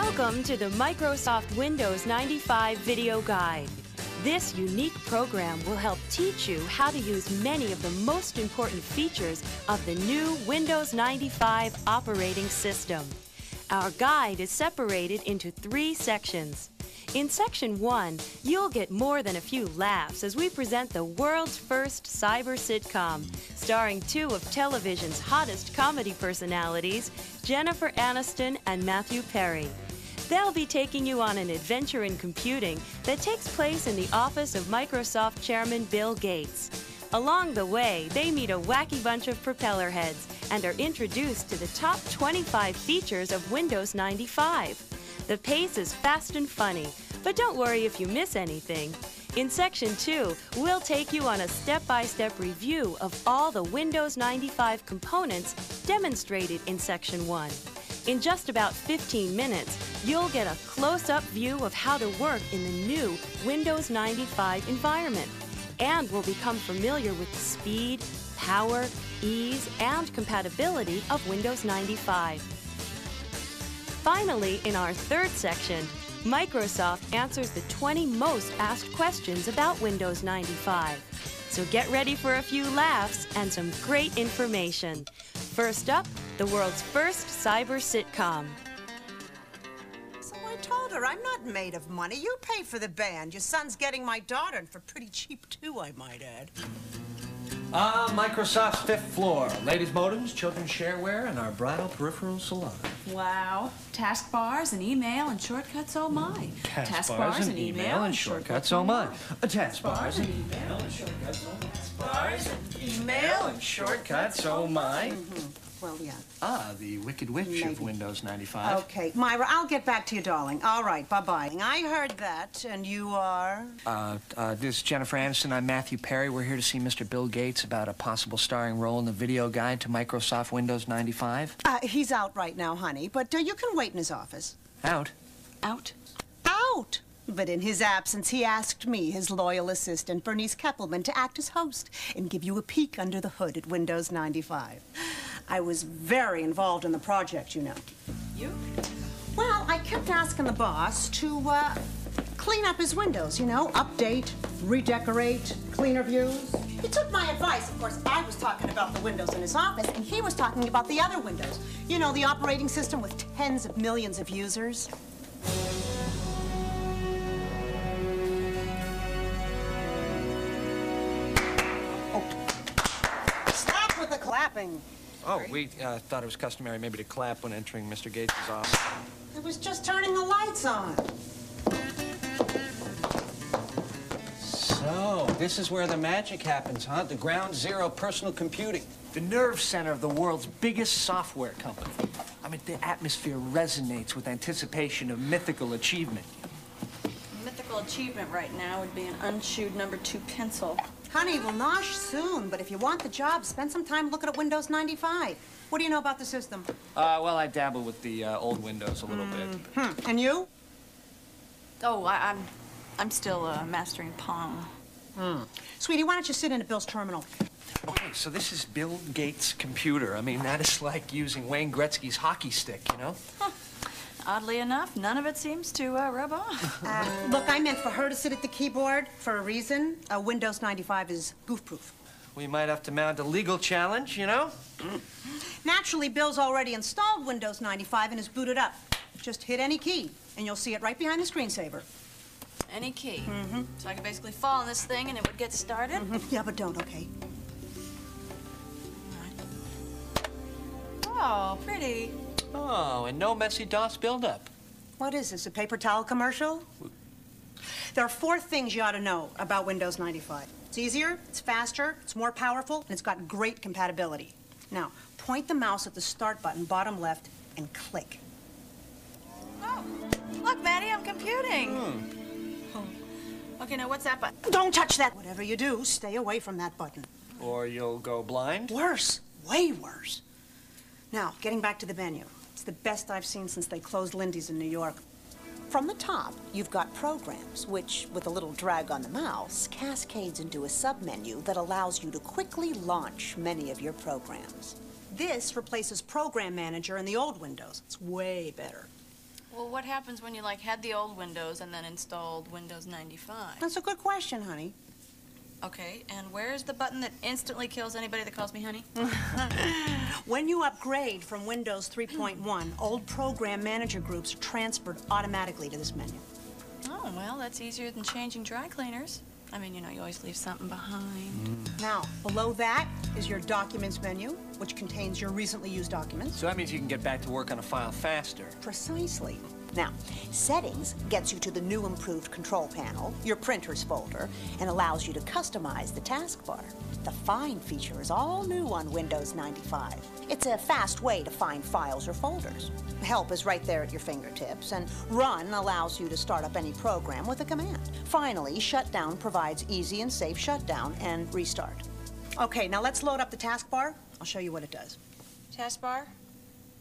Welcome to the Microsoft Windows 95 Video Guide. This unique program will help teach you how to use many of the most important features of the new Windows 95 operating system. Our guide is separated into three sections. In Section 1, you'll get more than a few laughs as we present the world's first cyber sitcom, starring two of television's hottest comedy personalities, Jennifer Aniston and Matthew Perry. They'll be taking you on an adventure in computing that takes place in the office of Microsoft Chairman Bill Gates. Along the way, they meet a wacky bunch of propeller heads and are introduced to the top 25 features of Windows 95. The pace is fast and funny, but don't worry if you miss anything. In Section 2, we'll take you on a step-by-step review of all the Windows 95 components demonstrated in Section 1. In just about 15 minutes, you'll get a close-up view of how to work in the new Windows 95 environment. And we'll become familiar with the speed, power, ease, and compatibility of Windows 95. Finally, in our third section, Microsoft answers the 20 most asked questions about Windows 95. So get ready for a few laughs and some great information. First up, the world's first cyber sitcom. So I told her I'm not made of money. You pay for the band. Your son's getting my daughter, and for pretty cheap, too, I might add. Ah, Microsoft's fifth floor. Ladies' modems, children's shareware, and our bridal peripheral salon. Wow. Taskbars and email and shortcuts, oh my. Taskbars and email and shortcuts, oh my. Taskbars and email and shortcuts, oh my. Taskbars and email and shortcuts, oh my. Well, yeah. Ah, the Wicked Witch of Windows 95. Okay, Myra, I'll get back to you, darling. All right, bye-bye. I heard that, and you are... Uh, uh, this is Jennifer Aniston. I'm Matthew Perry. We're here to see Mr. Bill Gates about a possible starring role in the video guide to Microsoft Windows 95. Uh, he's out right now, honey, but uh, you can wait in his office. Out. Out. Out! But in his absence, he asked me, his loyal assistant, Bernice Keppelman, to act as host and give you a peek under the hood at Windows 95. I was very involved in the project, you know. You? Well, I kept asking the boss to uh, clean up his windows, you know, update, redecorate, cleaner views. He took my advice. Of course, I was talking about the windows in his office, and he was talking about the other windows. You know, the operating system with tens of millions of users. Oh. Stop with the clapping. Oh, we uh, thought it was customary maybe to clap when entering Mr. Gates' office. I was just turning the lights on. So, this is where the magic happens, huh? The ground zero personal computing. The nerve center of the world's biggest software company. I mean, the atmosphere resonates with anticipation of mythical achievement. Mythical achievement right now would be an unchewed number two pencil. Honey, we'll nosh soon, but if you want the job, spend some time looking at Windows 95. What do you know about the system? Uh, well, I dabble with the uh, old Windows a little bit. Hmm. And you? Oh, I, I'm, I'm still uh, mastering Pong. Sweetie, why don't you sit in at Bill's terminal? Okay, so this is Bill Gates' computer. I mean, that is like using Wayne Gretzky's hockey stick, you know? Oddly enough, none of it seems to uh, rub off. Uh, look, I meant for her to sit at the keyboard for a reason. Uh, Windows 95 is goof-proof. We might have to mount a legal challenge, you know? Naturally, Bill's already installed Windows 95 and is booted up. Just hit any key, and you'll see it right behind the screensaver. Any key. So I could basically fall on this thing and it would get started. Yeah, but don't, okay? Oh, pretty. Oh, and no messy DOS buildup. What is this, a paper towel commercial? There are four things you ought to know about Windows 95. It's easier, it's faster, it's more powerful, and it's got great compatibility. Now, point the mouse at the start button, bottom left, and click. Oh, look, Maddie, I'm computing. Hmm. Oh. Okay, now what's that button? Don't touch that! Whatever you do, stay away from that button. Or you'll go blind. Worse, way worse. Now, getting back to the menu. It's the best I've seen since they closed Lindy's in New York. From the top, you've got programs, which, with a little drag on the mouse, cascades into a submenu that allows you to quickly launch many of your programs. This replaces Program Manager in the old Windows. It's way better. Well, what happens when you, like, had the old Windows and then installed Windows 95? That's a good question, honey. Okay, and where's the button that instantly kills anybody that calls me honey? When you upgrade from Windows 3.1, old program manager groups are transferred automatically to this menu. Oh, well, that's easier than changing dry cleaners. I mean, you know, you always leave something behind. Mm. Now, below that is your Documents menu, which contains your recently used documents. So that means you can get back to work on a file faster. Precisely. Now, Settings gets you to the new improved control panel, your Printers folder, and allows you to customize the taskbar. The Find feature is all new on Windows 95. It's a fast way to find files or folders. Help is right there at your fingertips, and Run allows you to start up any program with a command. Finally, Shutdown provides easy and safe shutdown and restart. Okay, now let's load up the taskbar. I'll show you what it does. Taskbar?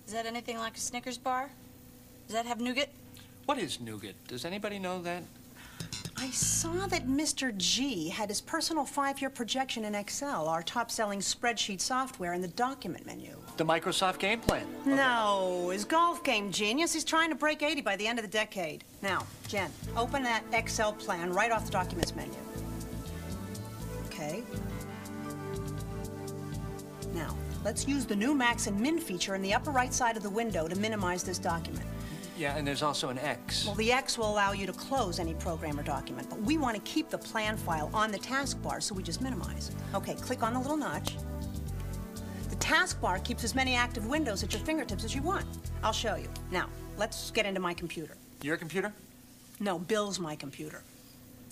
Is that anything like a Snickers bar? Does that have nougat? What is nougat? Does anybody know that? I saw that Mr. G had his personal five-year projection in Excel, our top-selling spreadsheet software, in the document menu. The Microsoft game plan. No, his golf game genius. He's trying to break 80 by the end of the decade. Now, Jen, open that Excel plan right off the documents menu. Okay. Now, let's use the new max and min feature in the upper right side of the window to minimize this document. Yeah, and there's also an X. Well, the X will allow you to close any program or document, but we want to keep the plan file on the taskbar, so we just minimize. Okay, click on the little notch. The taskbar keeps as many active windows at your fingertips as you want. I'll show you. Now, let's get into my computer. Your computer? No, Bill's my computer.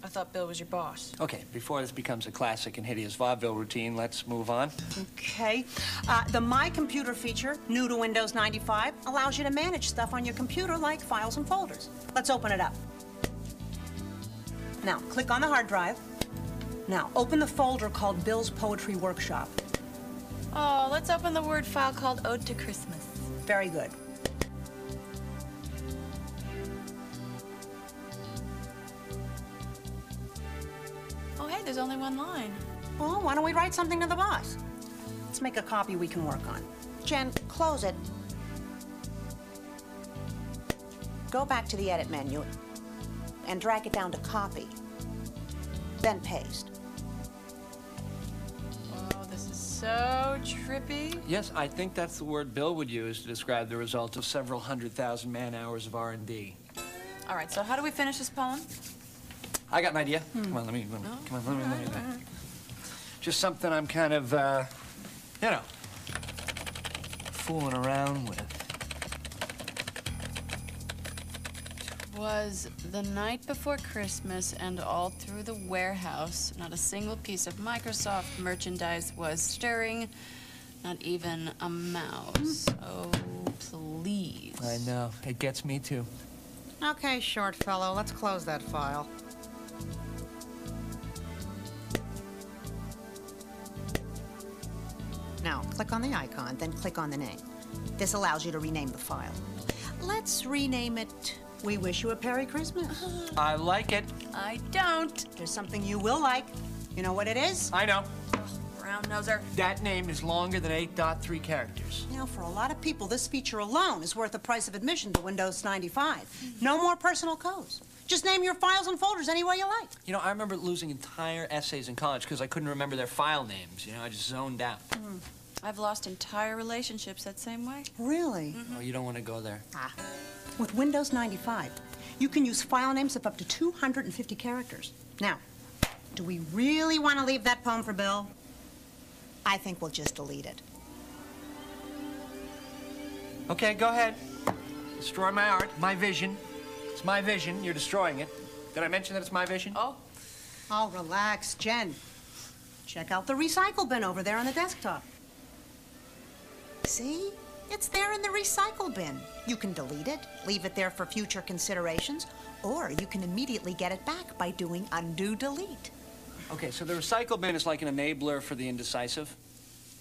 I thought Bill was your boss. Okay, before this becomes a classic and hideous vaudeville routine, let's move on. Okay. Uh, the My Computer feature, new to Windows 95, allows you to manage stuff on your computer like files and folders. Let's open it up. Now, click on the hard drive. Now, open the folder called Bill's Poetry Workshop. Oh, let's open the Word file called Ode to Christmas. Very good. Oh, hey, there's only one line. Well, why don't we write something to the boss? Let's make a copy we can work on. Jen, close it. Go back to the edit menu and drag it down to copy. Then paste. Oh, this is so trippy. Yes, I think that's the word Bill would use to describe the result of several hundred thousand man-hours of R&D. All right, so how do we finish this poem? I got an idea. Come on, let me, let me come on, let me, let me, let me. Just something I'm kind of, uh, you know, fooling around with. Was the night before Christmas, and all through the warehouse, not a single piece of Microsoft merchandise was stirring, not even a mouse. Oh, please. I know, it gets me too. Okay, short fellow, let's close that file. Now, click on the icon, then click on the name. This allows you to rename the file. Let's rename it We Wish You a Merry Christmas. I like it. I don't. There's something you will like. You know what it is? I know. Brown noser. That name is longer than 8.3 characters. You know, for a lot of people, this feature alone is worth the price of admission to Windows 95. No more personal codes. Just name your files and folders any way you like. You know, I remember losing entire essays in college because I couldn't remember their file names. You know, I just zoned out. I've lost entire relationships that same way. Really? Oh, you don't want to go there. Ah. With Windows 95, you can use file names of up to 250 characters. Now, do we really want to leave that poem for Bill? I think we'll just delete it. Okay, go ahead. Destroy my art, my vision. It's my vision. You're destroying it. Did I mention that it's my vision? Oh, Oh, relax, Jen. Check out the recycle bin over there on the desktop. See? It's there in the recycle bin. You can delete it, leave it there for future considerations, or you can immediately get it back by doing undo delete. Okay, so the recycle bin is like an enabler for the indecisive.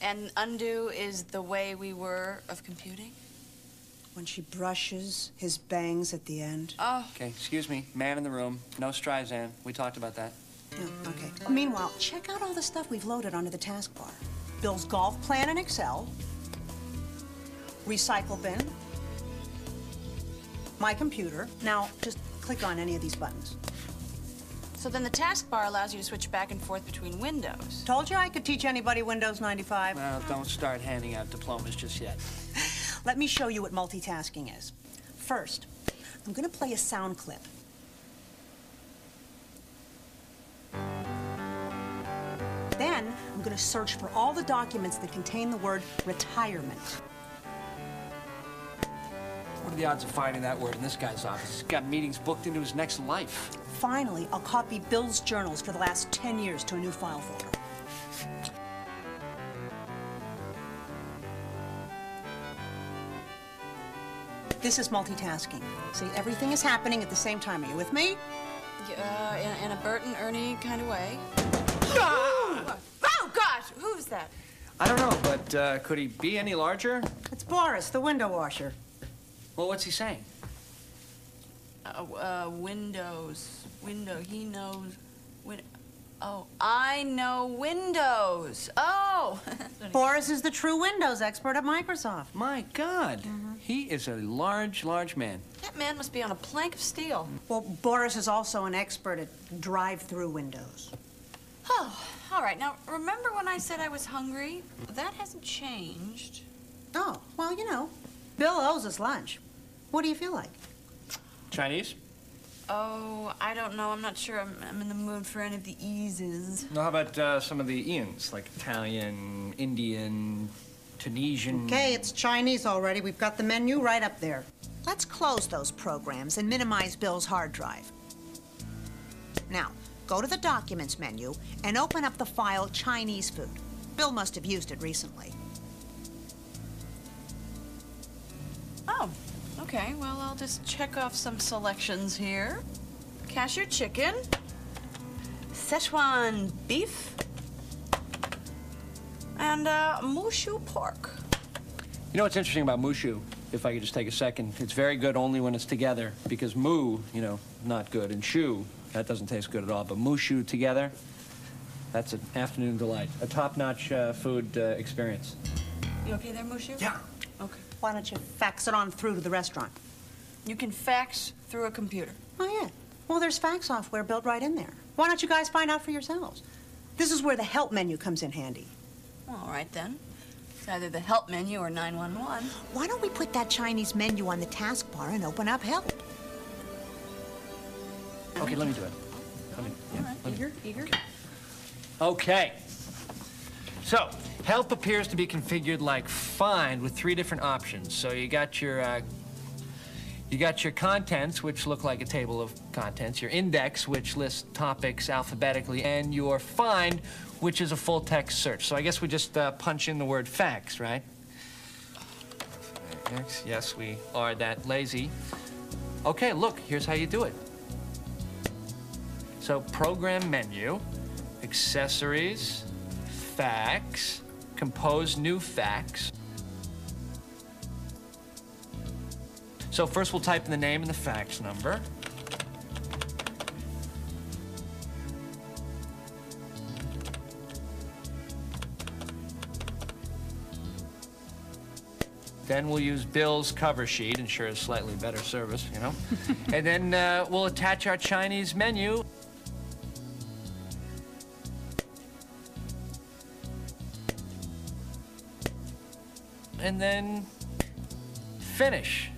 and undo is the way we were of computing? When she brushes his bangs at the end. Oh, Okay, excuse me. Man in the room. No Streisand. We talked about that. Yeah, okay. Meanwhile, check out all the stuff we've loaded onto the taskbar. Bill's golf plan in Excel, recycle bin, my computer. Now, just click on any of these buttons. So then the taskbar allows you to switch back and forth between windows. Told you I could teach anybody Windows 95. Well, don't start handing out diplomas just yet. Let me show you what multitasking is. First, I'm going to play a sound clip. Then, I'm going to search for all the documents that contain the word retirement. What are the odds of finding that word in this guy's office? He's got meetings booked into his next life. Finally, I'll copy Bill's journals for the last 10 years to a new file folder. This is multitasking. See, everything is happening at the same time. Are you with me? Uh, in, in a Bert and Ernie kind of way. Oh, gosh, who's that? I don't know, but uh, could he be any larger? It's Boris, the window washer. Well, what's he saying? Uh, uh, Windows. Window. He knows. Win- oh, I know Windows. Oh. That's what he- Boris is the true Windows expert at Microsoft. My God, he is a large, large man. that man must be on a plank of steel. Well, Boris is also an expert at drive-through windows. Oh, all right. Now, remember when I said I was hungry? That hasn't changed. Oh, well, you know, Bill owes us lunch. What do you feel like? Chinese? Oh, I don't know. I'm not sure I'm, I'm in the mood for any of the eases. No, how about uh, some of the Ians, like Italian, Indian, Tunisian? Okay, it's Chinese already. We've got the menu right up there. Let's close those programs and minimize Bill's hard drive. Now, go to the Documents menu and open up the file Chinese food. Bill must have used it recently. Oh, okay. Well, I'll just check off some selections here. Cashew chicken, Szechuan beef, and uh, mushu pork. You know what's interesting about mushu? If I could just take a second, it's very good only when it's together because mu, you know, not good, and shu, that doesn't taste good at all. But mushu together, that's an afternoon delight, a top-notch uh, food uh, experience. You okay there, mushu? Yeah. Okay. Why don't you fax it on through to the restaurant? You can fax through a computer. Oh, yeah. Well, there's fax software built right in there. Why don't you guys find out for yourselves? This is where the help menu comes in handy. All right then. It's either the help menu or 911. Why don't we put that Chinese menu on the taskbar and open up help? Okay, let me do it. Let me, yeah, All right. let me- Eager, eager. Okay. So, help appears to be configured like find with three different options. So you got your uh, you got your contents, which look like a table of contents, your index, which lists topics alphabetically, and your find, which is a full text search. So I guess we just uh, punch in the word facts, right? Facts. Yes, we are that lazy. Okay, look, here's how you do it. So program menu, accessories, facts, compose new fax. So first we'll type in the name and the fax number. Then we'll use Bill's cover sheet, ensures slightly better service, you know. and then uh, we'll attach our Chinese menu. And then finish.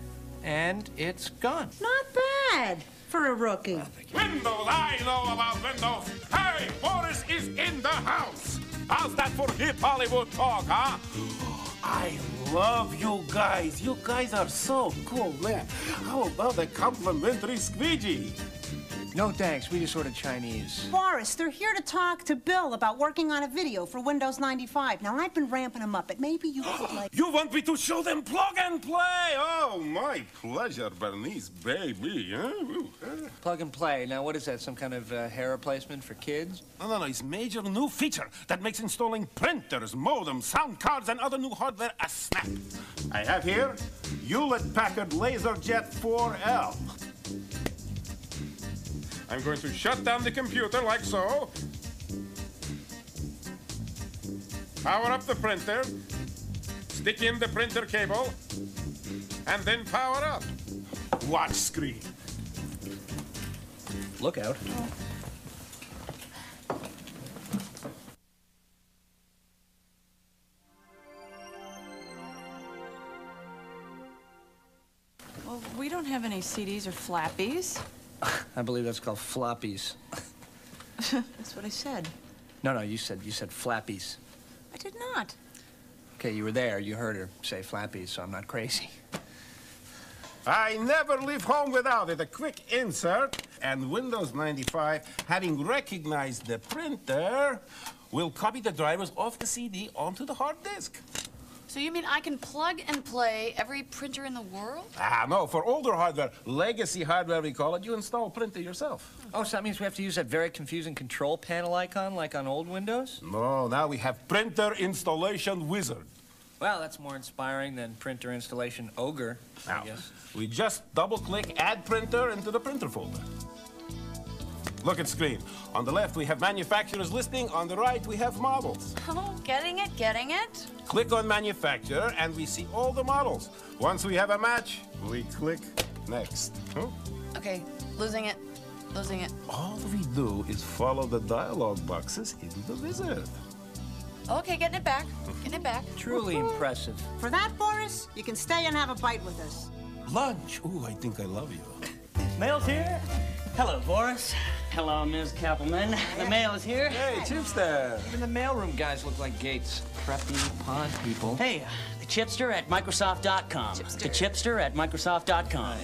And it's gone. Not bad for a rookie. Windows, I know about Windows. Hey, Boris is in the house. How's that for hip Hollywood talk, huh? I love you guys. You guys are so cool, man. How about a complimentary squeegee? No thanks, we just ordered Chinese. Boris, they're here to talk to Bill about working on a video for Windows 95. Now, I've been ramping him up, but maybe you could, like... You want me to show them plug and play? Oh, my pleasure, Bernice, baby. Huh? Ooh, huh? Plug and play. Now, what is that? Some kind of uh, hair replacement for kids? No, no, no. It's major new feature that makes installing printers, modems, sound cards, and other new hardware a snap. I have here Hewlett Packard LaserJet 4L. I'm going to shut down the computer like so. Power up the printer. Stick in the printer cable. And then power up. watch screen. Look out. Well, we don't have any CDs or flappies. I believe that's called floppies. That's what I said. No, no, you said you said flappies. I did not. Okay, you were there. You heard her say flappies, so I'm not crazy. I never leave home without it. A quick insert, and Windows 95, having recognized the printer, will copy the drivers off the CD onto the hard disk. So you mean I can plug and play every printer in the world? Ah, no, for older hardware, legacy hardware we call it, you install printer yourself. Oh, so that means we have to use that very confusing control panel icon like on old Windows? No, now we have printer installation wizard. Well, that's more inspiring than printer installation ogre, Now, I guess. we just double-click Add Printer into the printer folder. Look at screen. On the left, we have manufacturer's listing. On the right, we have models. Oh, getting it, getting it. Click on manufacturer, and we see all the models. Once we have a match, we click next. Huh? Okay, losing it, losing it. All we do is follow the dialog boxes in the wizard. Okay, getting it back, getting it back. Truly impressive. For that, Boris, you can stay and have a bite with us. Lunch. Ooh, I think I love you. Mail's here. Hello, Boris. Hello, Ms. Kappelman. The mail is here. Hey, Chipster. Even the mailroom guys look like Gates. Preppy pod people. Hey, uh, the chipster at Microsoft.com. The chipster at Microsoft.com.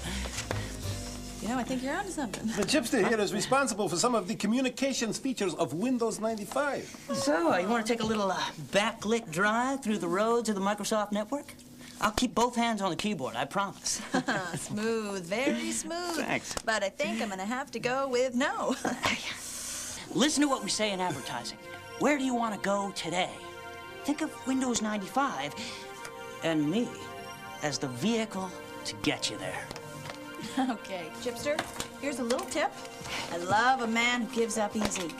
You know, I think you're onto something. The Chipster here is responsible for some of the communications features of Windows 95. So, uh, you want to take a little uh, backlit drive through the roads of the Microsoft network? I'll keep both hands on the keyboard, I promise. Smooth, very smooth. Thanks. But I think I'm gonna have to go with no. Listen to what we say in advertising. Where do you want to go today? Think of Windows 95 and me as the vehicle to get you there. okay, Chipster, here's a little tip. I love a man who gives up easy.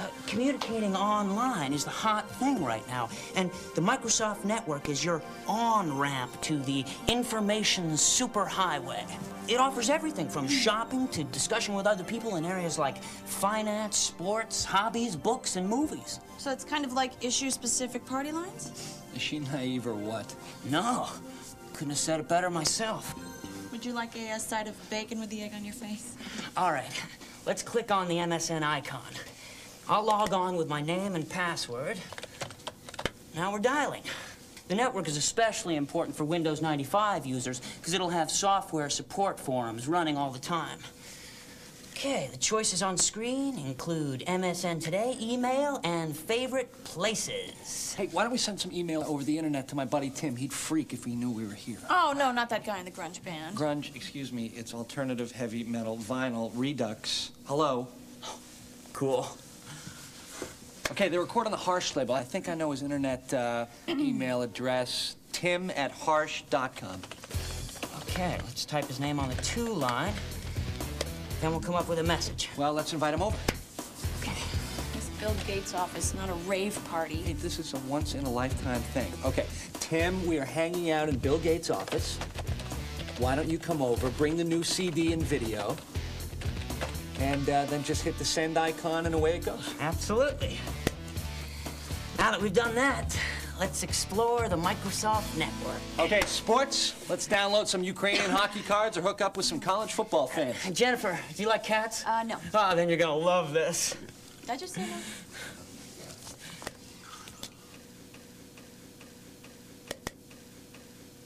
Uh, communicating online is the hot thing right now, and the Microsoft Network is your on-ramp to the information superhighway. It offers everything from shopping to discussion with other people in areas like finance, sports, hobbies, books, and movies. So it's kind of like issue-specific party lines? Is she naive or what? No, couldn't have said it better myself. Would you like a uh, side of bacon with the egg on your face? All right, let's click on the MSN icon. I'll log on with my name and password. Now we're dialing. The network is especially important for Windows 95 users because it'll have software support forums running all the time. Okay, the choices on screen include MSN Today, email, and favorite places. Hey, why don't we send some email over the internet to my buddy Tim? He'd freak if he knew we were here. Oh, no, not that guy in the grunge band. Grunge, excuse me, it's alternative heavy metal vinyl redux. Hello? Cool. Okay, they record on the Harsh label. I think I know his internet uh, email address, tim at harsh.com. Okay, let's type his name on the to line. Then we'll come up with a message. Well, let's invite him over. Okay. It's Bill Gates' office, not a rave Hey, party. this is a once in a lifetime thing. Okay, Tim, we are hanging out in Bill Gates' office. Why don't you come over, bring the new CD and video, and uh, then just hit the send icon and away it goes. Absolutely. Now that we've done that, let's explore the Microsoft network. Okay, sports, let's download some Ukrainian hockey cards or hook up with some college football fans. Jennifer, do you like cats? Uh, no. Oh, then you're gonna love this. Did I just say no?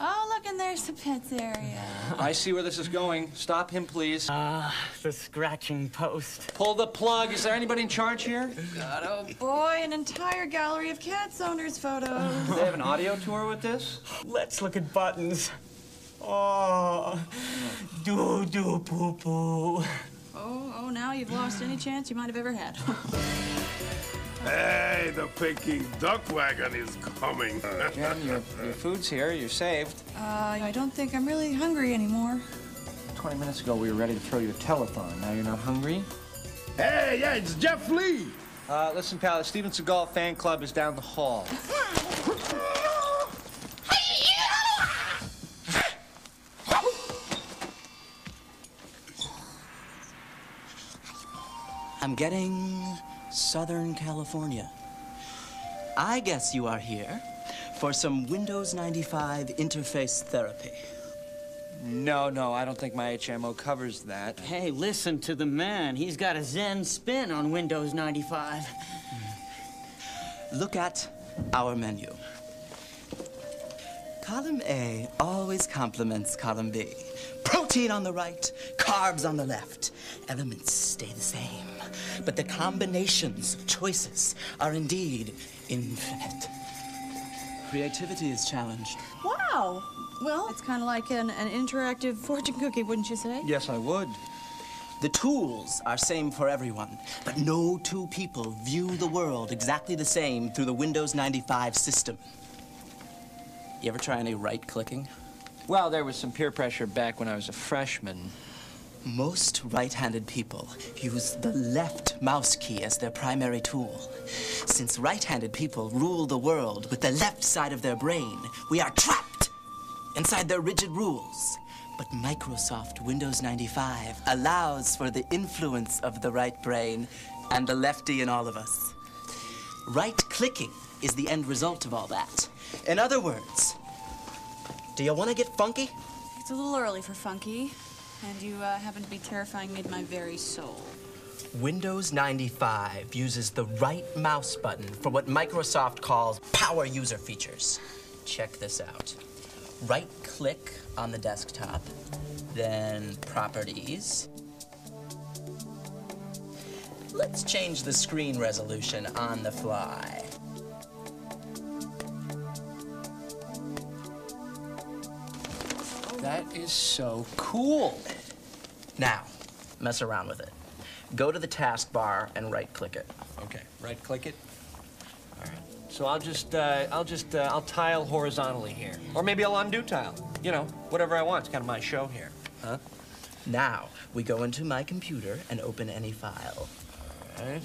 Oh, look, and there's the pets area. I see where this is going. Stop him, please. Ah, the scratching post. Pull the plug. Is there anybody in charge here? God, oh boy, an entire gallery of cats owners' photos. Do they have an audio tour with this? Let's look at buttons. Oh, doo doo poo poo. oh, oh, now you've lost any chance you might have ever had. Hey, the Peking duck wagon is coming. Jen, your, your food's here. You're saved. Uh, I don't think I'm really hungry anymore. 20 minutes ago, we were ready to throw you a telethon. Now you're not hungry? Hey, yeah, it's Jeff Lee. Uh, listen, pal, the Steven Seagal fan club is down the hall. I'm getting Southern California. I guess you are here for some Windows 95 interface therapy. No, no, I don't think my HMO covers that. Hey, listen to the man. He's got a Zen spin on Windows 95. Hmm. Look at our menu. Column A always complements column B. Protein on the right, carbs on the left. Elements stay the same, but the combinations, of choices, are indeed infinite. Creativity is challenged. Wow. Well, it's kind of like an, an interactive fortune cookie, wouldn't you say? Yes, I would. The tools are same for everyone, but no two people view the world exactly the same through the Windows 95 system. You ever try any right-clicking? Well, there was some peer pressure back when I was a freshman. Most right-handed people use the left mouse key as their primary tool. Since right-handed people rule the world with the left side of their brain, we are trapped inside their rigid rules. But Microsoft Windows 95 allows for the influence of the right brain and the lefty in all of us. Right-clicking is the end result of all that. In other words, do you want to get funky? It's a little early for funky, and you uh, happen to be terrifying me to my very soul. Windows 95 uses the right mouse button for what Microsoft calls power user features. Check this out. Right click on the desktop, then properties. Let's change the screen resolution on the fly. That is so cool. Now, mess around with it. Go to the taskbar and right click it. Okay, right click it. All right. So I'll just, uh, I'll just, uh, I'll tile horizontally here. Or maybe I'll undo tile. You know, whatever I want. It's kind of my show here. Huh? Now, we go into my computer and open any file. All right.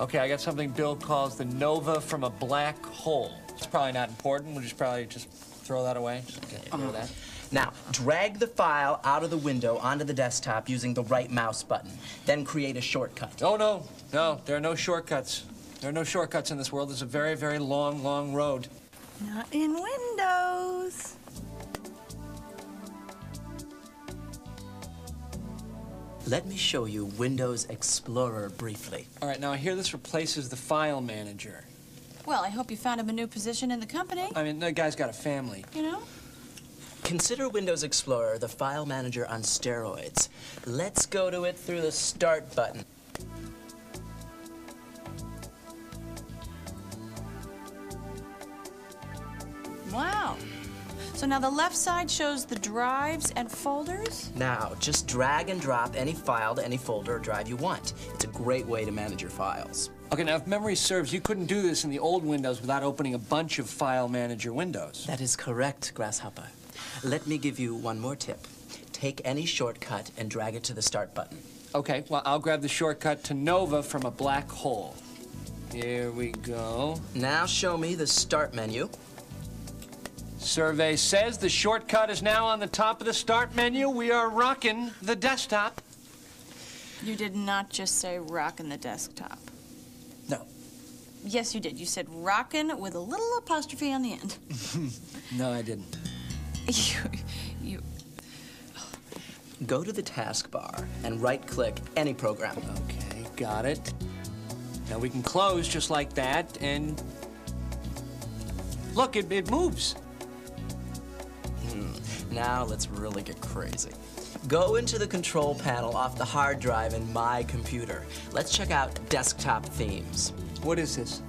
Okay, I got something Bill calls the nova from a black hole. It's probably not important. We'll just probably just throw that away. Just get rid of uh-huh. that. Now, drag the file out of the window onto the desktop using the right mouse button. Then create a shortcut. Oh, no. No, there are no shortcuts. There are no shortcuts in this world. It's a very, very long, long road. Not in Windows. Let me show you Windows Explorer briefly. All right, now I hear this replaces the file manager. Well, I hope you found him a new position in the company. I mean, that guy's got a family. You know? Consider Windows Explorer the file manager on steroids. Let's go to it through the Start button. So now the left side shows the drives and folders? Now, just drag and drop any file to any folder or drive you want. It's a great way to manage your files. Okay, now if memory serves, you couldn't do this in the old Windows without opening a bunch of file manager windows. That is correct, Grasshopper. Let me give you one more tip. Take any shortcut and drag it to the Start button. Okay, well, I'll grab the shortcut to Nova from a black hole. Here we go. Now show me the Start menu. Survey says the shortcut is now on the top of the Start menu. We are rocking the desktop. You did not just say rocking the desktop. No. Yes, you did. You said rockin' with a little apostrophe on the end. No, I didn't. you, you, Go to the taskbar and right-click any program. Okay, got it. Now we can close just like that, and look, it, it moves. Hmm, now let's really get crazy. Go into the control panel off the hard drive in my computer. Let's check out desktop themes. What is this?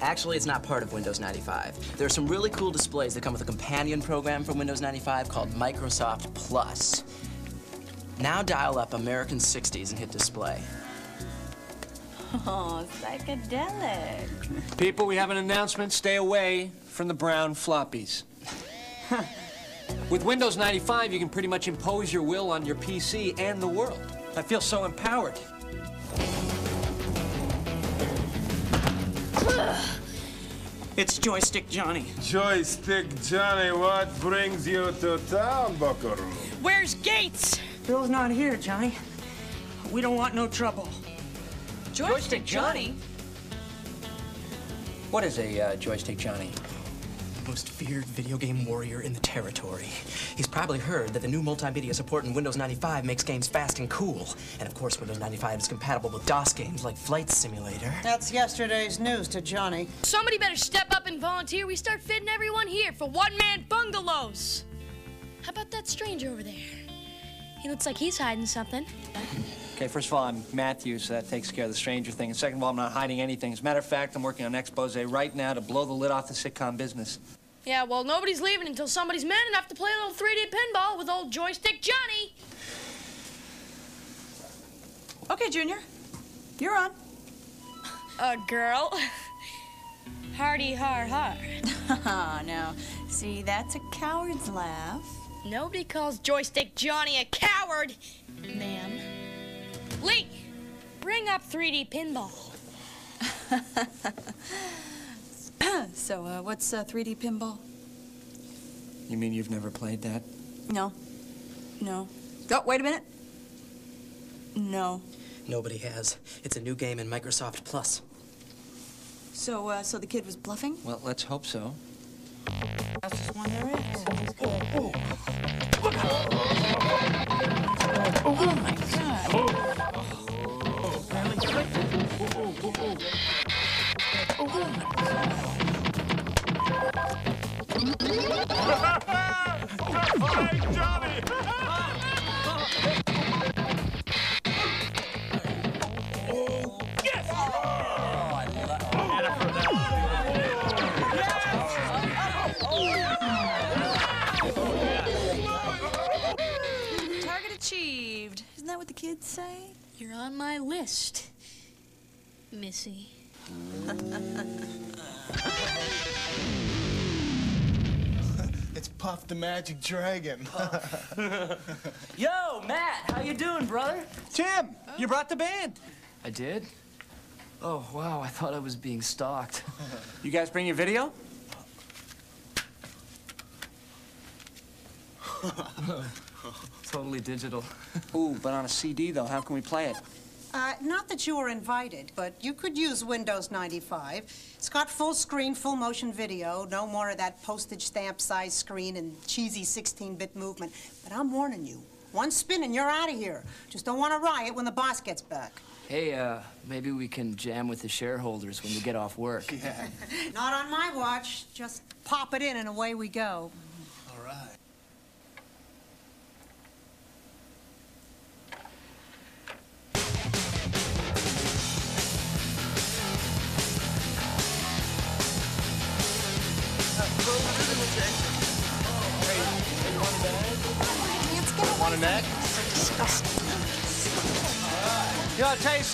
Actually, it's not part of Windows 95. There are some really cool displays that come with a companion program for Windows 95 called Microsoft Plus. Now dial up American 60s and hit display. oh, psychedelic. People, we have an announcement. Stay away from the brown floppies. With Windows 95, you can pretty much impose your will on your PC and the world. I feel so empowered. It's Joystick Johnny. Joystick Johnny, what brings you to town, Buckaroo? Where's Gates? Bill's not here, Johnny. We don't want no trouble. Joystick Johnny? What is a uh, Joystick Johnny? Most feared video game warrior in the territory. He's probably heard that the new multimedia support in Windows 95 makes games fast and cool. And of course, Windows 95 is compatible with DOS games like Flight Simulator. That's yesterday's news to Johnny. Somebody better step up and volunteer. We start fitting everyone here for one-man bungalows. How about that stranger over there? He looks like he's hiding something. Okay, first of all, I'm Matthew, so that takes care of the stranger thing. And second of all, I'm not hiding anything. As a matter of fact, I'm working on an expose right now to blow the lid off the sitcom business. Yeah, well, nobody's leaving until somebody's man enough to play a little 3D pinball with old joystick Johnny. Okay, Junior. You're on. A girl. Hardy har har. Now, see, that's a coward's laugh. Nobody calls joystick Johnny a coward, ma'am. Lee, bring up 3D pinball. so, uh, what's uh, 3D pinball? You mean you've never played that? No. No. Oh, wait a minute. No. Nobody has. It's a new game in Microsoft Plus. So, uh, so the kid was bluffing? Well, let's hope so. Fastest one there is. Oh, my God. Johnny! Target achieved. Isn't that what the kids say? You're on my list, Missy. It's Puff the Magic Dragon. Yo, Matt, how you doing, brother? Tim, you brought the band. I did? Oh, wow, I thought I was being stalked. You guys bring your video? totally digital. Ooh, but on a CD, though, how can we play it? Uh, not that you were invited, but you could use Windows 95. It's got full screen, full motion video, no more of that postage stamp size screen and cheesy 16-bit movement. But I'm warning you, one spin and you're out of here. Just don't want to riot when the boss gets back. Hey, uh, maybe we can jam with the shareholders when we get off work. Not on my watch. Just pop it in and away we go. All right.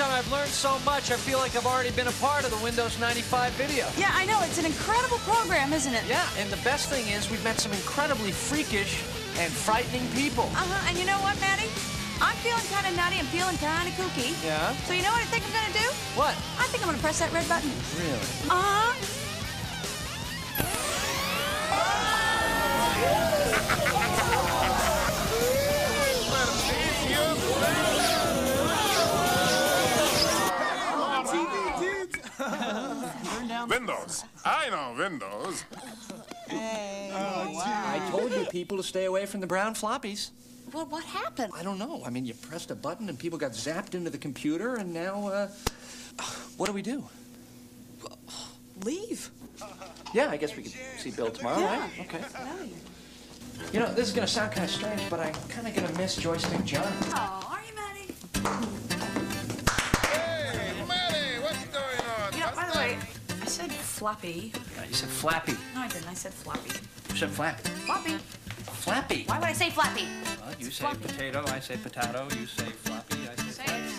Know, I'll tell you something, I've learned so much, I feel like I've already been a part of the Windows 95 video. Yeah, I know. It's an incredible program, isn't it? Yeah, and the best thing is we've met some incredibly freakish and frightening people. Uh-huh. And you know what, Maddie? I'm feeling kind of nutty. I'm feeling kind of kooky. Yeah? So you know what I think I'm going to do? What? I think I'm going to press that red button. Really? Uh-huh. People to stay away from the brown floppies. Well, what happened? I don't know. I mean, you pressed a button and people got zapped into the computer, and now, uh, what do we do? Leave. Yeah, I guess we could see Bill tomorrow, right? Okay. You know, this is gonna sound kind of strange, but I'm kind of gonna miss Joystick John. Oh, are you, Maddie? Hey, Maddie, what's going on? You know, by the way, I said floppy. Uh, you said Flappy. No, I didn't. I said floppy. You said Flappy. Floppy. Flappy. Why would I say flappy? Well, you it's say flappy. potato, I say potato, you say flappy, I say, say flappy.